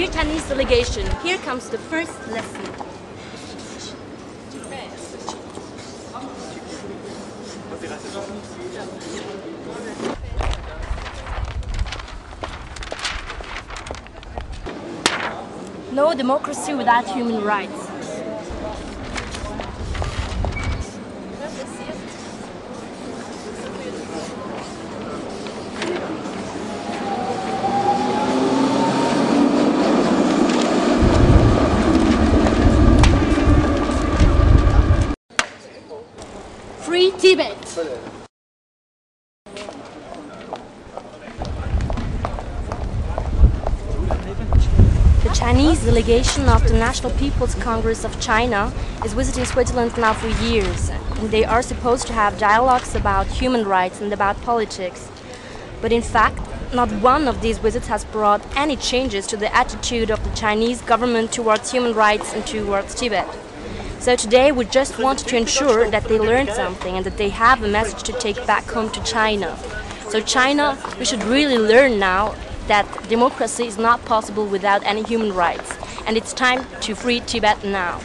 Dear Chinese delegation, here comes the first lesson. No democracy without human rights. Free Tibet! The Chinese delegation of the National People's Congress of China is visiting Switzerland now for years, and they are supposed to have dialogues about human rights and about politics. But in fact, not one of these visits has brought any changes to the attitude of the Chinese government towards human rights and towards Tibet. So today we just want to ensure that they learn something and that they have a message to take back home to China. So China, we should really learn now that democracy is not possible without any human rights. And it's time to free Tibet now.